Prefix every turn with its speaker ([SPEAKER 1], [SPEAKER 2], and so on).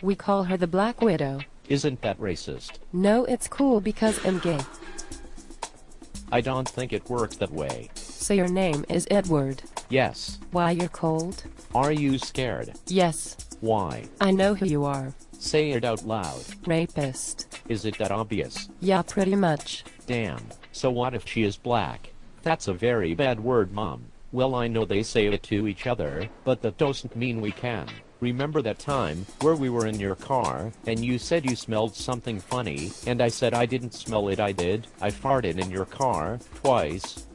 [SPEAKER 1] We call her the Black Widow.
[SPEAKER 2] Isn't that racist?
[SPEAKER 1] No, it's cool because I'm gay.
[SPEAKER 2] I don't think it works that way.
[SPEAKER 1] So your name is Edward.
[SPEAKER 2] Yes.
[SPEAKER 1] Why you're cold?
[SPEAKER 2] Are you scared?
[SPEAKER 1] Yes.
[SPEAKER 2] Why?
[SPEAKER 1] I know who you are.
[SPEAKER 2] Say it out loud.
[SPEAKER 1] Rapist.
[SPEAKER 2] Is it that obvious?
[SPEAKER 1] Yeah, pretty much.
[SPEAKER 2] Damn. So what if she is black? That's a very bad word, Mom. Well, I know they say it to each other, but that doesn't mean we can. Remember that time where we were in your car and you said you smelled something funny and I said I didn't smell it I did. I farted in your car twice